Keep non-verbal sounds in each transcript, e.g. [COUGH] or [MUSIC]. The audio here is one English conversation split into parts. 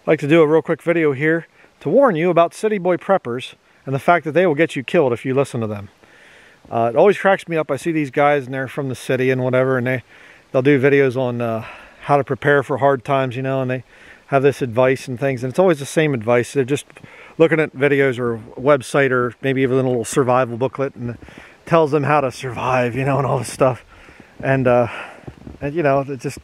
I'd like to do a real quick video here to warn you about city boy preppers and the fact that they will get you killed if you listen to them. Uh, it always cracks me up. I see these guys and they're from the city and whatever, and they they'll do videos on uh, how to prepare for hard times, you know, and they have this advice and things, and it's always the same advice. They're just looking at videos or website or maybe even a little survival booklet and tells them how to survive, you know, and all this stuff. And uh, and you know, it just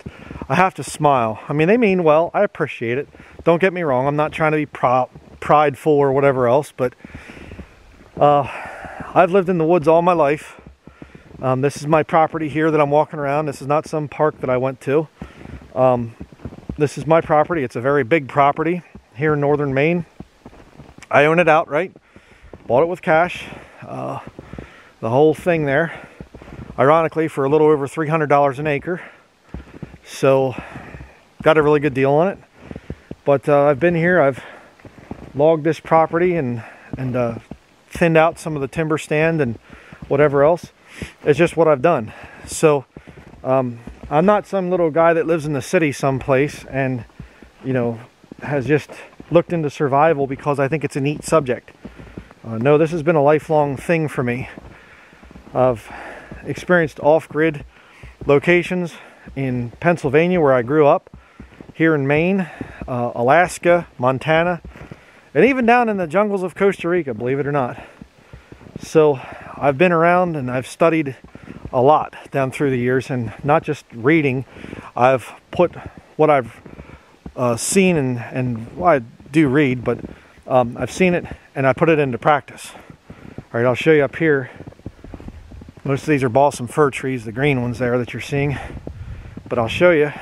I have to smile. I mean, they mean well. I appreciate it. Don't get me wrong. I'm not trying to be pro- prideful or whatever else, but uh, I've lived in the woods all my life. Um, this is my property here that I'm walking around. This is not some park that I went to. Um, this is my property. It's a very big property here in northern Maine. I own it outright. Bought it with cash. Uh, the whole thing there. Ironically, for a little over $300 an acre. So, got a really good deal on it. But uh, I've been here. I've logged this property and and uh, thinned out some of the timber stand and whatever else. It's just what I've done. So um, I'm not some little guy that lives in the city someplace and you know has just looked into survival because I think it's a neat subject. Uh, no, this has been a lifelong thing for me. I've experienced off-grid locations in Pennsylvania where I grew up, here in Maine, uh, Alaska, Montana, and even down in the jungles of Costa Rica, believe it or not. So I've been around and I've studied a lot down through the years, and not just reading. I've put what I've uh, seen and and well, I do read, but um, I've seen it and I put it into practice. All right, I'll show you up here. Most of these are balsam fir trees, the green ones there that you're seeing. But I'll show you.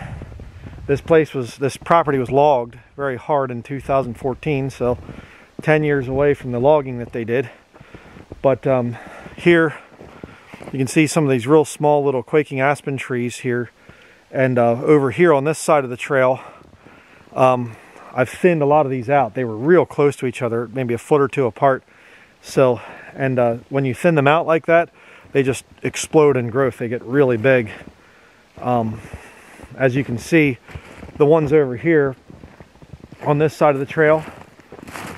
This place was this property was logged very hard in 2014 so 10 years away from the logging that they did. But um, here you can see some of these real small little quaking aspen trees here. And uh, over here on this side of the trail um, I've thinned a lot of these out. They were real close to each other maybe a foot or two apart. So and uh, when you thin them out like that they just explode in growth they get really big um, as you can see, the ones over here on this side of the trail,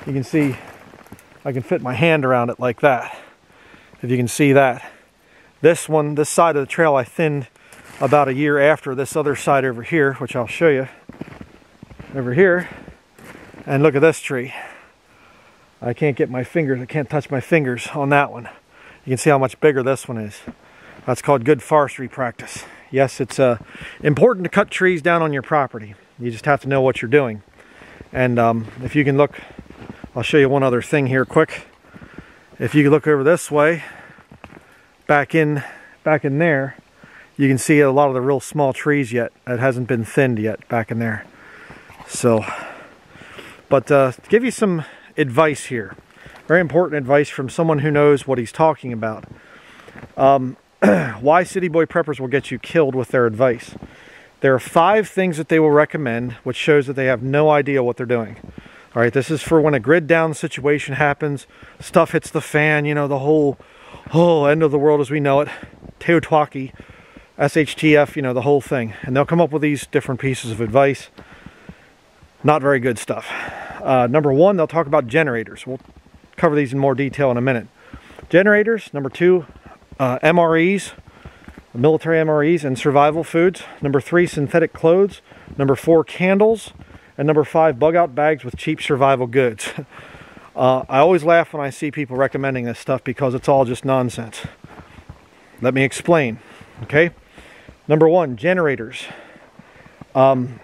you can see I can fit my hand around it like that. If you can see that. This one, this side of the trail I thinned about a year after this other side over here, which I'll show you over here. And look at this tree. I can't get my fingers, I can't touch my fingers on that one. You can see how much bigger this one is. That's called good forestry practice. Yes, it's uh, important to cut trees down on your property. You just have to know what you're doing. And um, if you can look, I'll show you one other thing here quick. If you look over this way, back in, back in there, you can see a lot of the real small trees yet. It hasn't been thinned yet back in there. So, but uh, to give you some advice here, very important advice from someone who knows what he's talking about. Um, [CLEARS THROAT] why City Boy Preppers will get you killed with their advice. There are five things that they will recommend, which shows that they have no idea what they're doing. All right, this is for when a grid down situation happens, stuff hits the fan, you know, the whole, whole end of the world as we know it, Teotwaki, SHTF, you know, the whole thing. And they'll come up with these different pieces of advice. Not very good stuff. Uh, number one, they'll talk about generators. We'll cover these in more detail in a minute. Generators. Number two, uh, MREs, military MREs, and survival foods. Number three, synthetic clothes. Number four, candles. And number five, bug out bags with cheap survival goods. [LAUGHS] uh, I always laugh when I see people recommending this stuff because it's all just nonsense. Let me explain. Okay? Number one, generators. Um,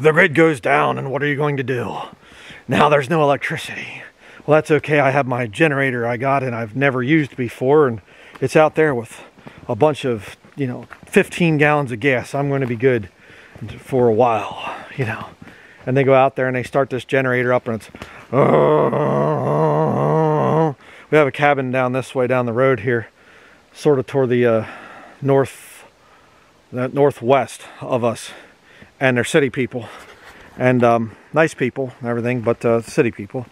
the grid goes down, and what are you going to do? Now there's no electricity well, that's okay. I have my generator I got and I've never used before, and it's out there with a bunch of, you know, 15 gallons of gas. I'm going to be good for a while, you know. And they go out there and they start this generator up, and it's. we have a cabin down this way down the road here, sort of toward the uh, north, the northwest of us, and they're city people, and um, nice people, everything, but uh, city people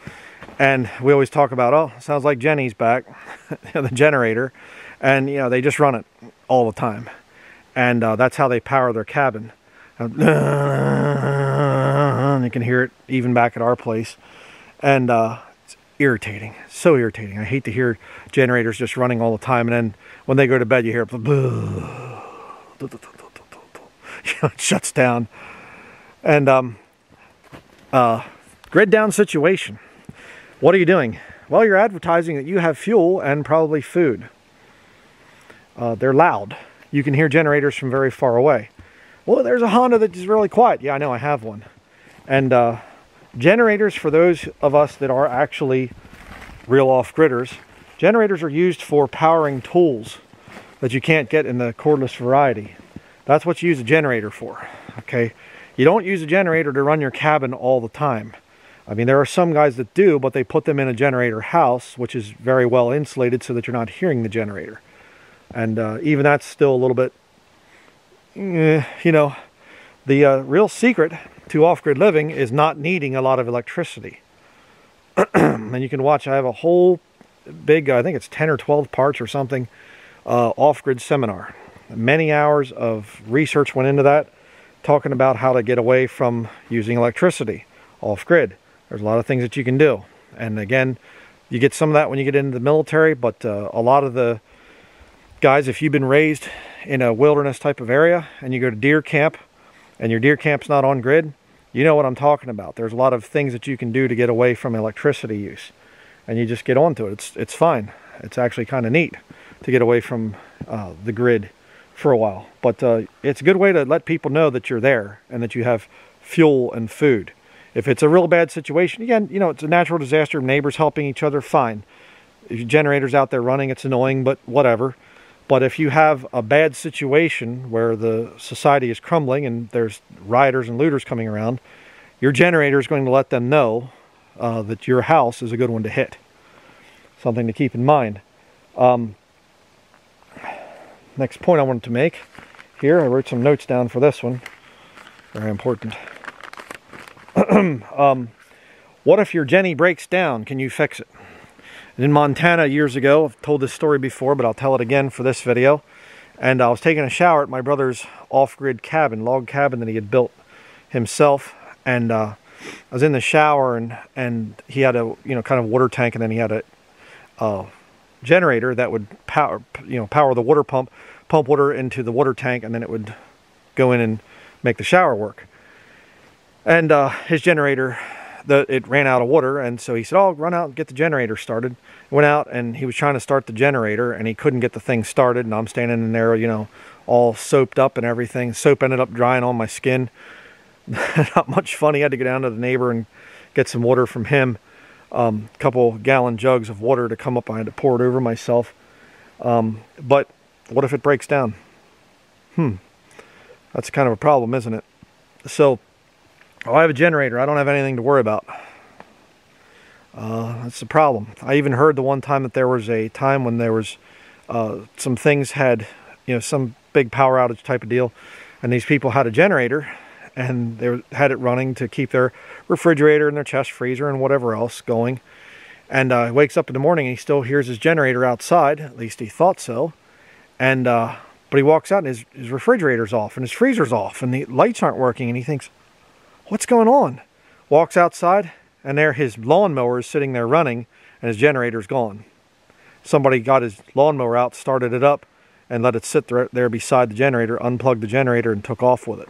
and we always talk about, oh, sounds like Jenny's back, [LAUGHS] the generator. And, you know, they just run it all the time. And uh, that's how they power their cabin. And You can hear it even back at our place. And uh, it's irritating. So irritating. I hate to hear generators just running all the time. And then when they go to bed, you hear [LAUGHS] [LAUGHS] it shuts down. And um, uh, grid down situation. What are you doing? Well, you're advertising that you have fuel and probably food. Uh, they're loud. You can hear generators from very far away. Well, there's a Honda that is really quiet. Yeah, I know, I have one. And uh, generators, for those of us that are actually real off-gridders, generators are used for powering tools that you can't get in the cordless variety. That's what you use a generator for, okay? You don't use a generator to run your cabin all the time. I mean, there are some guys that do, but they put them in a generator house, which is very well insulated so that you're not hearing the generator. And uh, even that's still a little bit, eh, you know, the uh, real secret to off-grid living is not needing a lot of electricity. [CLEARS THROAT] and you can watch, I have a whole big, I think it's 10 or 12 parts or something, uh, off-grid seminar. Many hours of research went into that, talking about how to get away from using electricity off-grid. There's a lot of things that you can do. And again, you get some of that when you get into the military, but uh, a lot of the guys, if you've been raised in a wilderness type of area and you go to deer camp and your deer camp's not on grid, you know what I'm talking about. There's a lot of things that you can do to get away from electricity use. And you just get onto it. It's, it's fine. It's actually kind of neat to get away from uh, the grid for a while. But uh, it's a good way to let people know that you're there and that you have fuel and food. If it's a real bad situation, again, you know, it's a natural disaster, neighbors helping each other, fine. If your generator's out there running, it's annoying, but whatever. But if you have a bad situation where the society is crumbling and there's rioters and looters coming around, your generator is going to let them know uh, that your house is a good one to hit. Something to keep in mind. Um, next point I wanted to make here, I wrote some notes down for this one. Very important. [CLEARS THROAT] um, what if your Jenny breaks down? Can you fix it? In Montana years ago, I've told this story before, but I'll tell it again for this video. And I was taking a shower at my brother's off-grid cabin, log cabin that he had built himself. And uh, I was in the shower, and and he had a you know kind of water tank, and then he had a generator that would power you know power the water pump, pump water into the water tank, and then it would go in and make the shower work. And uh, his generator, the, it ran out of water. And so he said, oh, run out and get the generator started. Went out and he was trying to start the generator and he couldn't get the thing started. And I'm standing in there, you know, all soaped up and everything. Soap ended up drying on my skin. [LAUGHS] Not much fun. He had to go down to the neighbor and get some water from him. A um, couple gallon jugs of water to come up. I had to pour it over myself. Um, but what if it breaks down? Hmm. That's kind of a problem, isn't it? So Oh, I have a generator. I don't have anything to worry about. Uh, that's the problem. I even heard the one time that there was a time when there was uh, some things had, you know, some big power outage type of deal, and these people had a generator, and they had it running to keep their refrigerator and their chest freezer and whatever else going. And uh, wakes up in the morning and he still hears his generator outside. At least he thought so. And uh, but he walks out and his, his refrigerator's off and his freezer's off and the lights aren't working. And he thinks, what's going on? Walks outside, and there his lawnmower is sitting there running, and his generator's gone. Somebody got his lawnmower out, started it up, and let it sit there, beside the generator, unplugged the generator, and took off with it.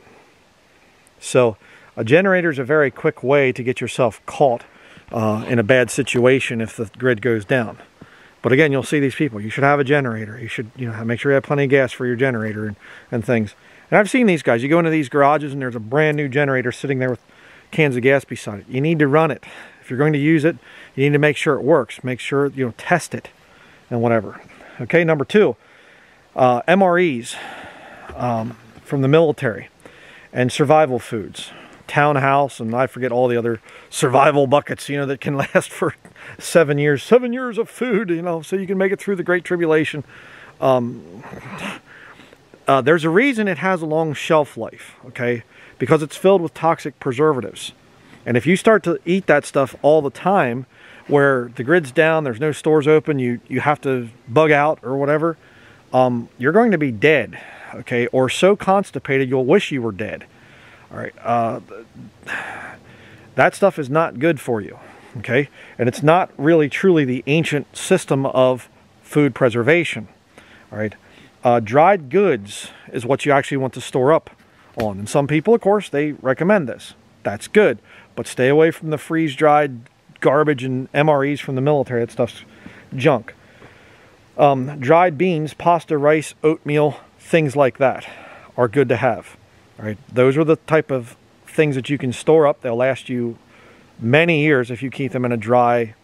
So, a generator is a very quick way to get yourself caught uh, in a bad situation if the grid goes down. But again, you'll see these people. You should have a generator. You should, you know, make sure you have plenty of gas for your generator and, and things. And I've seen these guys. You go into these garages and there's a brand new generator sitting there with cans of gas beside it. You need to run it. If you're going to use it, you need to make sure it works. Make sure, you know, test it and whatever. Okay, number two, uh, MREs um, from the military and survival foods. Mountain House and I forget all the other survival buckets, you know, that can [LAUGHS] last for seven years. Seven years of food, you know, so you can make it through the Great Tribulation. Um, uh, there's a reason it has a long shelf life, okay? Because it's filled with toxic preservatives. And if you start to eat that stuff all the time, where the grid's down, there's no stores open, you, you have to bug out or whatever, um, you're going to be dead, okay? Or so constipated you'll wish you were dead. All right. Uh, That stuff is not good for you, okay? And it's not really truly the ancient system of food preservation, all right? Uh, dried goods is what you actually want to store up on. And some people, of course, they recommend this. That's good. But stay away from the freeze-dried garbage and MREs from the military. That stuff's junk. Um, dried beans, pasta, rice, oatmeal, things like that are good to have. All right, those are the type of things that you can store up. They'll last you many years if you keep them in a dry,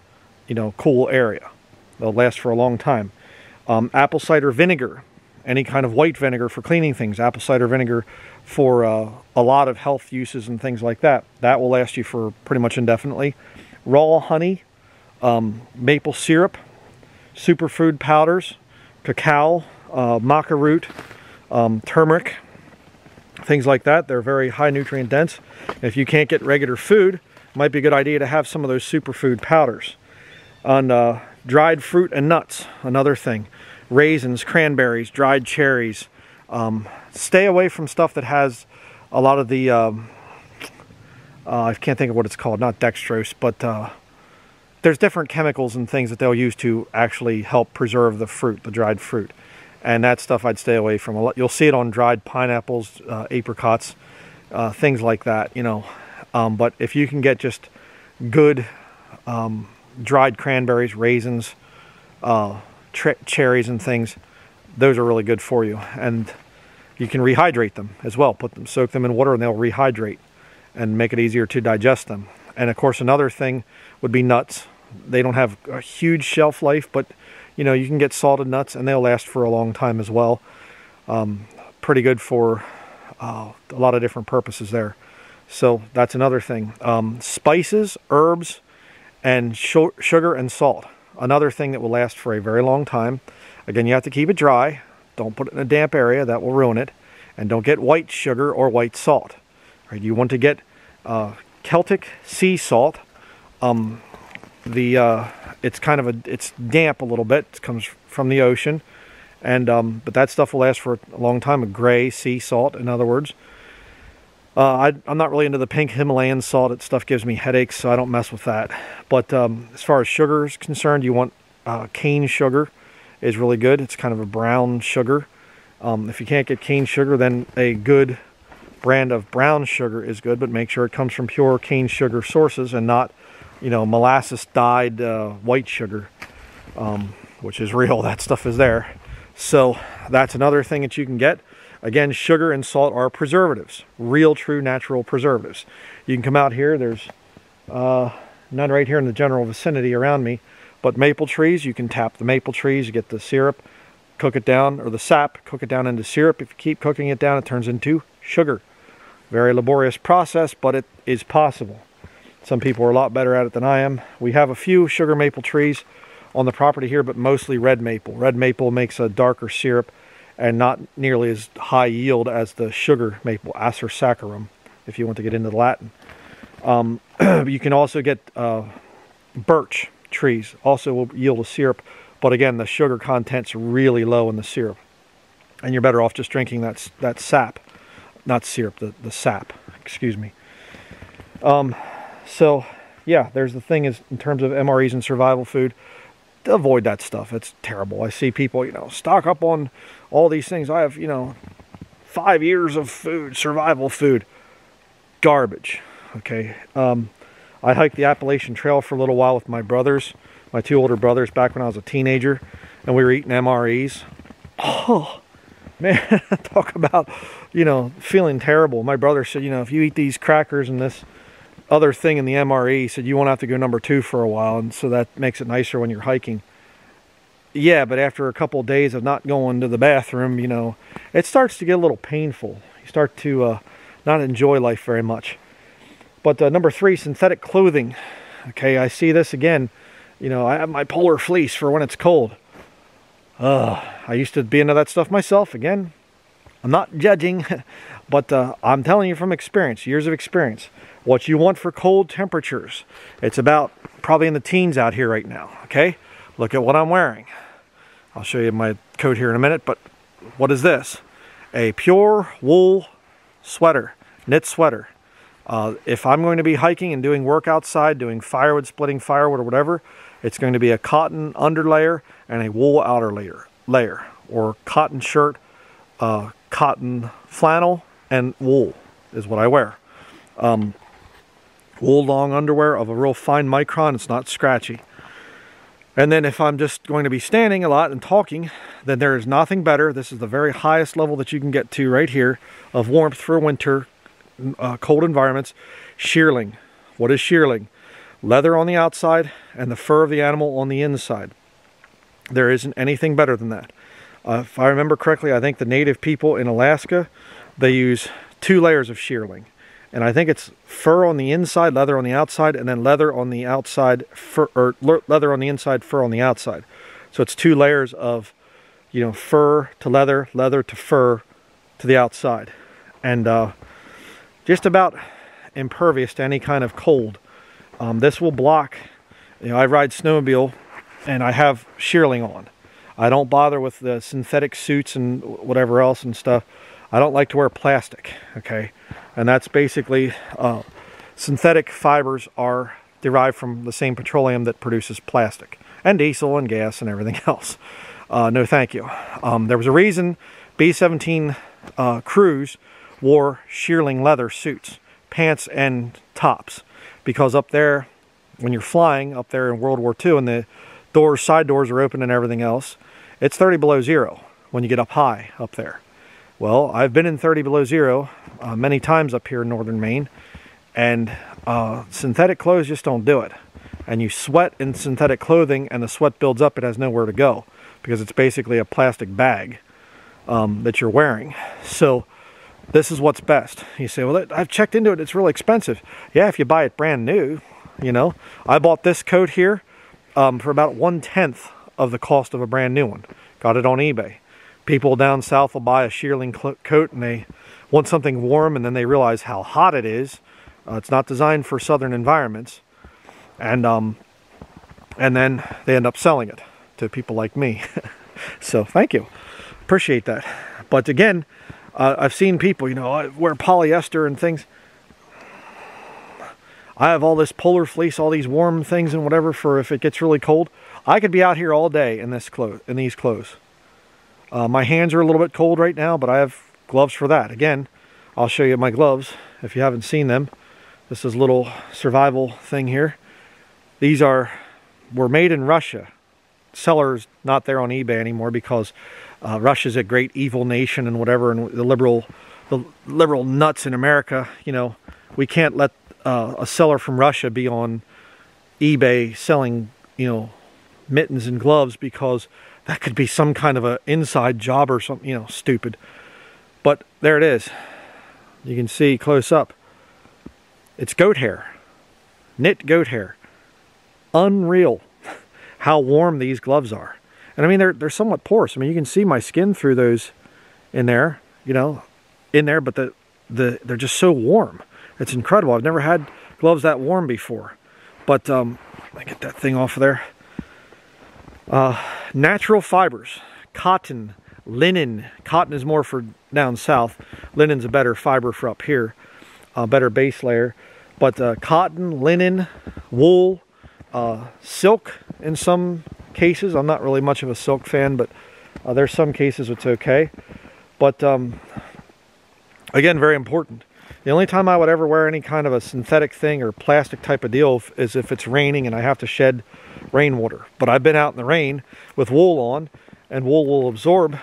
you know, cool area. They'll last for a long time. Um, apple cider vinegar, any kind of white vinegar for cleaning things. Apple cider vinegar for uh, a lot of health uses and things like that. That will last you for pretty much indefinitely. Raw honey, um, maple syrup, superfood powders, cacao, uh, maca root, um, turmeric, things like that. They're very high nutrient dense. If you can't get regular food, might be a good idea to have some of those superfood powders. On uh, dried fruit and nuts, another thing. Raisins, cranberries, dried cherries. Um, stay away from stuff that has a lot of the, um, uh, I can't think of what it's called, not dextrose, but uh, there's different chemicals and things that they'll use to actually help preserve the fruit, the dried fruit. And that stuff I'd stay away from. You'll see it on dried pineapples, uh, apricots, uh, things like that, you know. Um, but if you can get just good um, dried cranberries, raisins, uh, cherries and things, those are really good for you. And you can rehydrate them as well. Put them, soak them in water and they'll rehydrate and make it easier to digest them. And of course, another thing would be nuts they don't have a huge shelf life, but you know you can get salted nuts and they'll last for a long time as well. Um, pretty good for uh, a lot of different purposes there. So that's another thing. Um, spices, herbs, and sugar and salt. Another thing that will last for a very long time. Again, you have to keep it dry. Don't put it in a damp area. That will ruin it. And don't get white sugar or white salt. You want to get uh, Celtic sea salt. Um, the uh, it's kind of a it's damp a little bit. It comes from the ocean, and um, but that stuff will last for a long time. A gray sea salt, in other words. Uh, I, am not really into the pink Himalayan salt. It stuff gives me headaches, so I don't mess with that. But um, as far as sugar is concerned, you want uh, cane sugar is really good. It's kind of a brown sugar. Um, if you can't get cane sugar, then a good brand of brown sugar is good, but make sure it comes from pure cane sugar sources and not you know, molasses dyed uh, white sugar, um, which is real. [LAUGHS] That stuff is there. So that's another thing that you can get. Again, sugar and salt are preservatives, real, true, natural preservatives. You can come out here. There's uh, none right here in the general vicinity around me, but maple trees. You can tap the maple trees, get the syrup, cook it down, or the sap, cook it down into syrup. If you keep cooking it down, it turns into sugar. Very laborious process, but it is possible. Some people are a lot better at it than I am. We have a few sugar maple trees on the property here, but mostly red maple. Red maple makes a darker syrup and not nearly as high yield as the sugar maple, Acer saccharum, if you want to get into the Latin. Um, [CLEARS THROAT] you can also get uh, birch trees, also will yield a syrup, but again, the sugar content's really low in the syrup. And you're better off just drinking that, that sap, not syrup, the, the sap, excuse me. Um, so, yeah, there's the thing is in terms of MREs and survival food, avoid that stuff. It's terrible. I see people, you know, stock up on all these things. I have, you know, five years of food, survival food. Garbage. Okay. Um, I hiked the Appalachian Trail for a little while with my brothers, my two older brothers, back when I was a teenager, and we were eating MREs. Oh, man, [LAUGHS] talk about, you know, feeling terrible. My brother said, you know, if you eat these crackers and this other thing in the MRE said you won't have to go number two for a while, and so that makes it nicer when you're hiking. Yeah, but after a couple of days of not going to the bathroom, you know, it starts to get a little painful. You start to uh, not enjoy life very much. But uh, number three, synthetic clothing. Okay, I see this again. You know, I have my polar fleece for when it's cold. Uh, I used to be into that stuff myself. Again, I'm not judging, [LAUGHS] but uh, I'm telling you from experience, years of experience what you want for cold temperatures. It's about probably in the teens out here right now, okay? Look at what I'm wearing. I'll show you my coat here in a minute, but what is this? A pure wool sweater, knit sweater. Uh, if I'm going to be hiking and doing work outside, doing firewood, splitting firewood or whatever, it's going to be a cotton underlayer and a wool outer layer, layer or cotton shirt, uh, cotton flannel, and wool is what I wear. Um, wool long underwear of a real fine micron. It's not scratchy. And then if I'm just going to be standing a lot and talking, then there is nothing better. This is the very highest level that you can get to right here of warmth for winter, uh, cold environments. Shearling. What is shearling? Leather on the outside and the fur of the animal on the inside. There isn't anything better than that. Uh, if I remember correctly, I think the native people in Alaska, they use two layers of shearling and I think it's fur on the inside, leather on the outside, and then leather on the outside, fur, or leather on the inside, fur on the outside. So it's two layers of, you know, fur to leather, leather to fur to the outside. And uh, just about impervious to any kind of cold. Um, this will block, you know, I ride snowmobile and I have shearling on. I don't bother with the synthetic suits and whatever else and stuff. I don't like to wear plastic, okay? And that's basically uh, synthetic fibers are derived from the same petroleum that produces plastic and diesel and gas and everything [LAUGHS] else. Uh, no thank you. Um, there was a reason B-17 uh, crews wore shearling leather suits, pants and tops, because up there, when you're flying up there in World War II and the doors, side doors are open and everything else, it's 30 below zero when you get up high up there. Well, I've been in 30 below zero uh, many times up here in northern Maine, and uh, synthetic clothes just don't do it. And you sweat in synthetic clothing, and the sweat builds up, it has nowhere to go because it's basically a plastic bag um, that you're wearing. So, this is what's best. You say, Well, I've checked into it, it's really expensive. Yeah, if you buy it brand new, you know. I bought this coat here um, for about one tenth of the cost of a brand new one. Got it on eBay. People down south will buy a shearling coat and they want something warm and then they realize how hot it is. Uh, it's not designed for southern environments. And um, and then they end up selling it to people like me. [LAUGHS] so thank you. Appreciate that. But again, uh, I've seen people, you know, wear polyester and things. I have all this polar fleece, all these warm things and whatever for if it gets really cold. I could be out here all day in this clothes, in these clothes. Uh, my hands are a little bit cold right now, but I have gloves for that. Again, I'll show you my gloves if you haven't seen them. This is a little survival thing here. These are were made in Russia. Sellers not there on eBay anymore because uh, Russia's a great evil nation and whatever, and the liberal, the liberal nuts in America. You know, we can't let uh, a seller from Russia be on eBay selling, you know, mittens and gloves because that could be some kind of an inside job or something, you know, stupid. But there it is. You can see close up. It's goat hair. Knit goat hair. Unreal [LAUGHS] how warm these gloves are. And I mean, they're, they're somewhat porous. I mean, you can see my skin through those in there, you know, in there, but the, the, they're just so warm. It's incredible. I've never had gloves that warm before. But um, let me get that thing off of there. Uh, natural fibers, cotton, linen. Cotton is more for down south. Linen's a better fiber for up here, a better base layer. But uh, cotton, linen, wool, uh, silk in some cases. I'm not really much of a silk fan, but uh, there's some cases it's okay. But um, again, very important. The only time I would ever wear any kind of a synthetic thing or plastic type of deal is if it's raining and I have to shed rainwater. But I've been out in the rain with wool on, and wool will absorb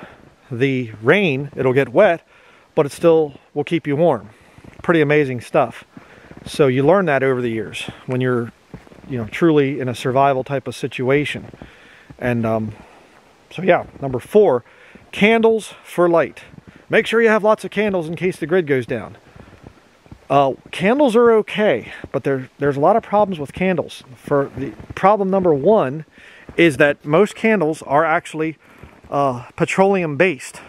the rain. It'll get wet, but it still will keep you warm. Pretty amazing stuff. So you learn that over the years when you're, you know, truly in a survival type of situation. And um, so yeah, number four, candles for light. Make sure you have lots of candles in case the grid goes down. Uh, candles are okay, but there, there's a lot of problems with candles. For the problem number one is that most candles are actually uh, petroleum based.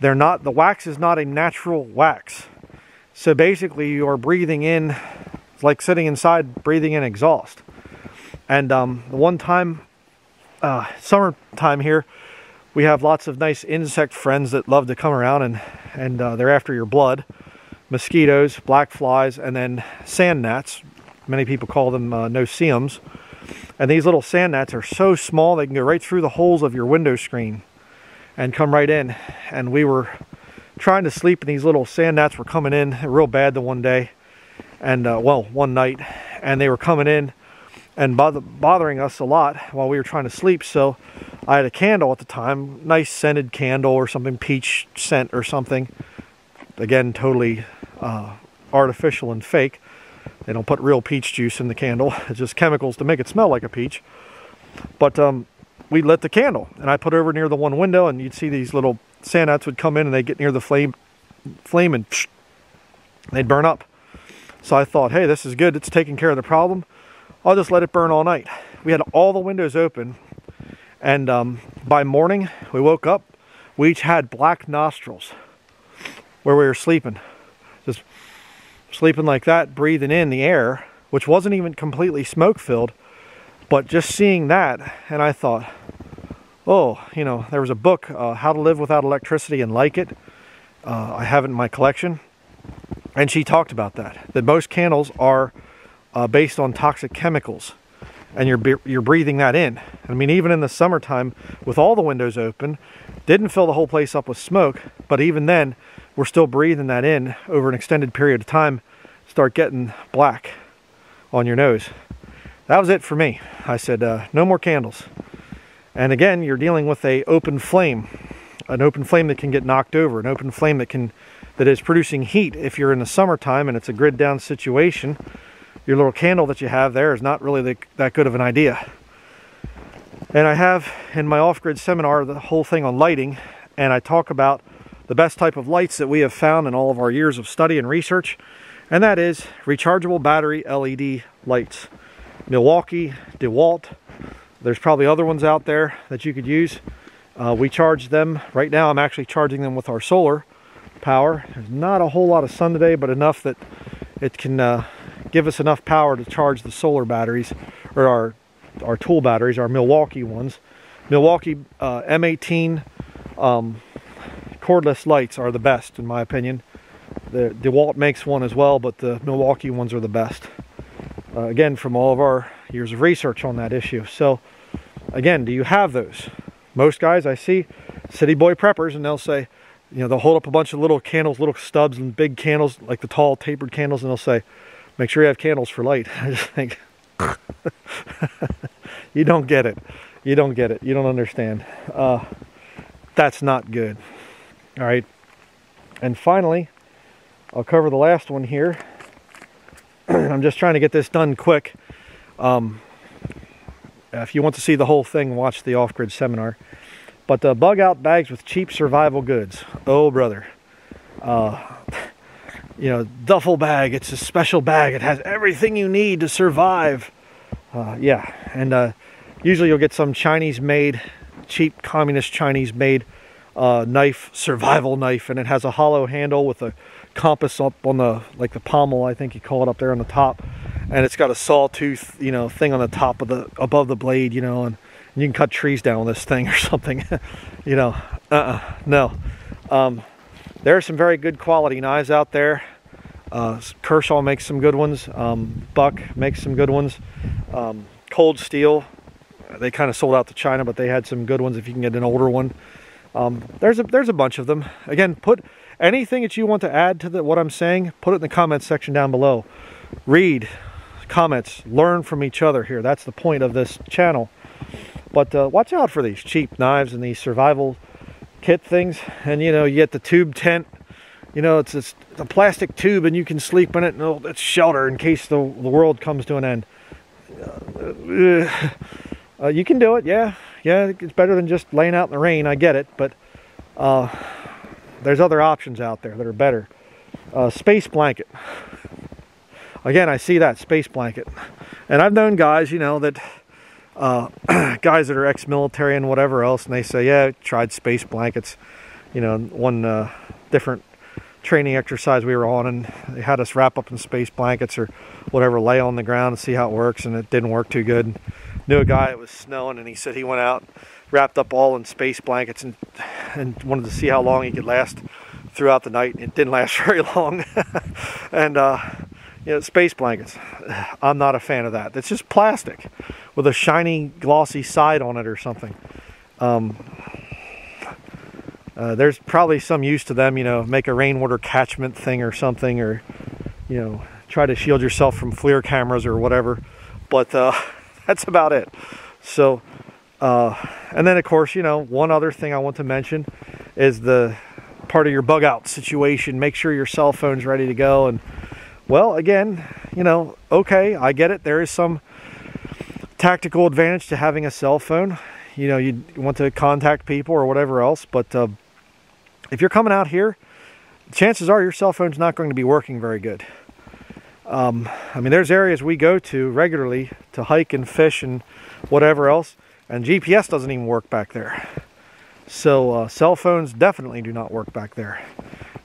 They're not, the wax is not a natural wax. So basically you are breathing in, it's like sitting inside breathing in exhaust. And um, the one time, uh, summertime here, we have lots of nice insect friends that love to come around and, and uh, they're after your blood mosquitoes, black flies, and then sand gnats. Many people call them uh, no-see-ums. And these little sand gnats are so small they can go right through the holes of your window screen and come right in. And we were trying to sleep and these little sand gnats were coming in real bad the one day. And uh, well, one night. And they were coming in and bother bothering us a lot while we were trying to sleep. So I had a candle at the time, nice scented candle or something, peach scent or something. Again, totally uh, artificial and fake. They don't put real peach juice in the candle. [LAUGHS] It's just chemicals to make it smell like a peach. But um, we lit the candle and I put over near the one window and you'd see these little sand gnats would come in and they'd get near the flame, flame and psh, they'd burn up. So I thought, hey, this is good. It's taking care of the problem. I'll just let it burn all night. We had all the windows open, and um, by morning we woke up. We each had black nostrils where we were sleeping, sleeping like that, breathing in the air, which wasn't even completely smoke filled, but just seeing that, and I thought, oh, you know, there was a book, uh, How to Live Without Electricity and Like It. Uh, I have it in my collection, and she talked about that. That most candles are uh, based on toxic chemicals and you're you're breathing that in. I mean, even in the summertime, with all the windows open, didn't fill the whole place up with smoke, but even then, we're still breathing that in over an extended period of time. Start getting black on your nose. That was it for me. I said, uh, no more candles. And again, you're dealing with a open flame, an open flame that can get knocked over, an open flame that can that is producing heat if you're in the summertime and it's a grid down situation your little candle that you have there is not really the, that good of an idea. And I have in my off-grid seminar the whole thing on lighting, and I talk about the best type of lights that we have found in all of our years of study and research, and that is rechargeable battery LED lights. Milwaukee, DeWalt, there's probably other ones out there that you could use. Uh, we charge them, right now I'm actually charging them with our solar power. There's not a whole lot of sun today, but enough that it can uh, give us enough power to charge the solar batteries or our our tool batteries, our Milwaukee ones. Milwaukee uh, M18 um, cordless lights are the best in my opinion. The DeWalt makes one as well, but the Milwaukee ones are the best. Uh, again, from all of our years of research on that issue. So, again, do you have those? Most guys I see, city boy preppers, and they'll say, you know, they'll hold up a bunch of little candles, little stubs and big candles, like the tall tapered candles, and they'll say, make sure you have candles for light. [LAUGHS] I just think [LAUGHS] you don't get it. You don't get it. You don't understand. Uh, that's not good. All right. And finally, I'll cover the last one here. [CLEARS THROAT] I'm just trying to get this done quick. Um, if you want to see the whole thing, watch the off-grid seminar. But the bug out bags with cheap survival goods. Oh, brother. Uh, [LAUGHS] you know, duffel bag. It's a special bag. It has everything you need to survive. Uh, yeah, and uh, usually you'll get some Chinese-made, cheap communist Chinese-made uh, knife, survival knife, and it has a hollow handle with a compass up on the, like the pommel, I think you call it up there on the top, and it's got a sawtooth, you know, thing on the top of the, above the blade, you know, and, and you can cut trees down with this thing [LAUGHS] or something, [LAUGHS] you know, uh-uh, no. Um, there are some very good quality knives out there. Uh, Kershaw makes some good ones. Um, Buck makes some good ones. Um, Cold Steel, they kind of sold out to China, but they had some good ones if you can get an older one. Um, there's a there's a bunch of them. Again, put anything that you want to add to the, what I'm saying, put it in the comments section down below. Read comments, learn from each other here. That's the point of this channel. But uh, watch out for these cheap knives and these survival kit things. And you know, you get the tube tent. You know, it's, it's a plastic tube and you can sleep in it and oh, it's shelter in case the, the world comes to an end. Uh, uh, you can do it, yeah. Yeah, it's better than just laying out in the rain, I get it. But uh, there's other options out there that are better. Uh, space blanket. Again, I see that, space blanket. And I've known guys, you know, that uh, [CLEARS THROAT] guys that are ex-military and whatever else, and they say, yeah, I tried space blankets. You know, one uh, different training exercise we were on, and they had us wrap up in space blankets or whatever, lay on the ground and see how it works, and it didn't work too good. Knew a guy, it was snowing, and he said he went out, wrapped up all in space blankets, and and wanted to see how long he could last throughout the night. It didn't last [LAUGHS] very long. and uh, you know, space blankets. I'm not a fan of that. It's just plastic with a shiny, glossy side on it or something. Um, uh, there's probably some use to them, you know, make a rainwater catchment thing or something, or, you know, try to shield yourself from FLIR cameras or whatever. But uh, [LAUGHS] that's about it. So, uh, and then of course, you know, one other thing I want to mention is the part of your bug out situation. Make sure your cell phone's ready to go. And well, again, you know, okay, I get it. There is some tactical advantage to having a cell phone. You know, you want to contact people or whatever else, but uh, if you're coming out here, chances are your cell phone's not going to be working very good. Um, I mean, there's areas we go to regularly to hike and fish and whatever else, and GPS doesn't even work back there. So uh, cell phones definitely do not work back there.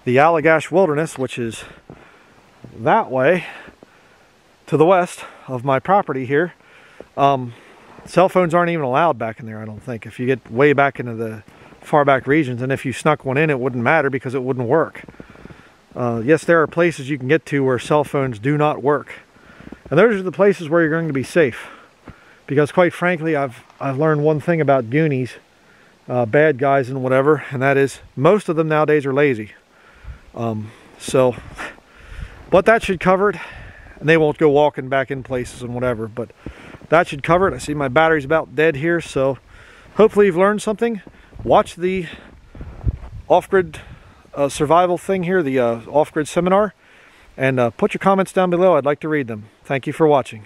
The Allagash Wilderness, which is that way to the west of my property here, um, cell phones aren't even allowed back in there, I don't think. If you get way back into the far back regions. And if you snuck one in, it wouldn't matter because it wouldn't work. Uh, yes, there are places you can get to where cell phones do not work. And those are the places where you're going to be safe. Because quite frankly, I've, I've learned one thing about Goonies, uh, bad guys and whatever, and that is most of them nowadays are lazy. Um, so, but that should cover it. And they won't go walking back in places and whatever, but that should cover it. I see my battery's about dead here, so hopefully you've learned something watch the off-grid uh, survival thing here, the uh, off-grid seminar, and uh, put your comments down below. I'd like to read them. Thank you for watching.